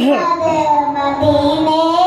जाती है